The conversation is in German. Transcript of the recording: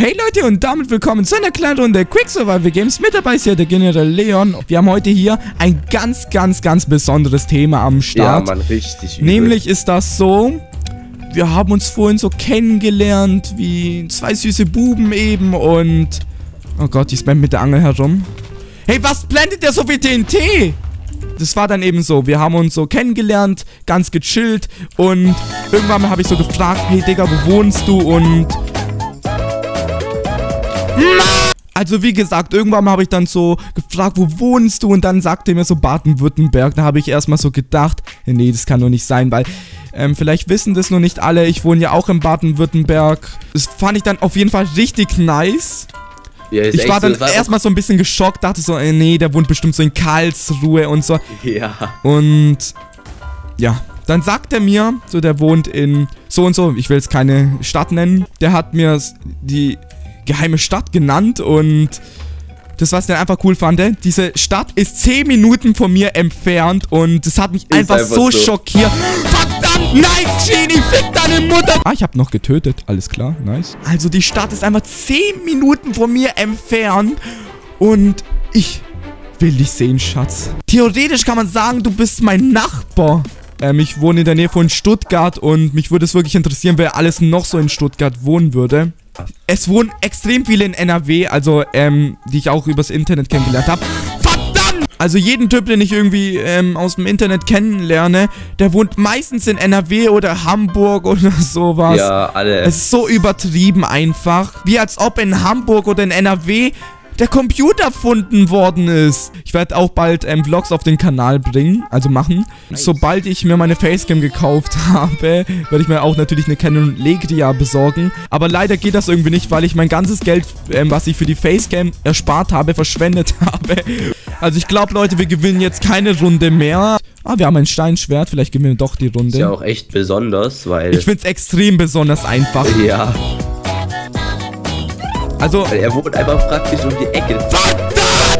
Hey Leute und damit willkommen zu einer kleinen Runde Quick Survival Games. Mit dabei ist hier der General Leon. Wir haben heute hier ein ganz, ganz, ganz besonderes Thema am Start. Ja, man, richtig übel. Nämlich ist das so, wir haben uns vorhin so kennengelernt wie zwei süße Buben eben und... Oh Gott, die spammt mit der Angel herum. Hey, was blendet der so viel TNT? Das war dann eben so, wir haben uns so kennengelernt, ganz gechillt und irgendwann habe ich so gefragt, hey Digga, wo wohnst du und... Also wie gesagt, irgendwann habe ich dann so gefragt, wo wohnst du? Und dann sagte er mir so Baden-Württemberg. Da habe ich erstmal so gedacht, nee, das kann doch nicht sein, weil ähm, vielleicht wissen das nur nicht alle. Ich wohne ja auch in Baden-Württemberg. Das fand ich dann auf jeden Fall richtig nice. Ja, Ich war dann so, erstmal so ein bisschen geschockt, dachte so, äh, nee, der wohnt bestimmt so in Karlsruhe und so. Ja. Und ja, dann sagt er mir, so der wohnt in so und so, ich will jetzt keine Stadt nennen, der hat mir die geheime Stadt genannt und das, was ich dann einfach cool fand, diese Stadt ist 10 Minuten von mir entfernt und das hat mich einfach, einfach so, so. schockiert. Verdammt, nice, Genie, fick deine Mutter. Ah, ich hab noch getötet, alles klar, nice. Also die Stadt ist einfach 10 Minuten von mir entfernt und ich will dich sehen, Schatz. Theoretisch kann man sagen, du bist mein Nachbar. Ähm, ich wohne in der Nähe von Stuttgart und mich würde es wirklich interessieren, wer alles noch so in Stuttgart wohnen würde. Es wohnen extrem viele in NRW, also, ähm, die ich auch übers Internet kennengelernt habe. Verdammt! Also jeden Typ, den ich irgendwie ähm, aus dem Internet kennenlerne, der wohnt meistens in NRW oder Hamburg oder sowas. Ja, alle. Es ist so übertrieben einfach. Wie als ob in Hamburg oder in NRW der Computer erfunden worden ist. Ich werde auch bald ähm, Vlogs auf den Kanal bringen, also machen. Sobald ich mir meine Facecam gekauft habe, werde ich mir auch natürlich eine Canon Legria besorgen. Aber leider geht das irgendwie nicht, weil ich mein ganzes Geld, ähm, was ich für die Facecam erspart habe, verschwendet habe. Also ich glaube, Leute, wir gewinnen jetzt keine Runde mehr. Ah, wir haben ein Steinschwert, vielleicht gewinnen wir doch die Runde. ist ja auch echt besonders, weil. Ich find's extrem besonders einfach. ja. Also. Weil er wohnt einmal praktisch um die Ecke. Verdammt!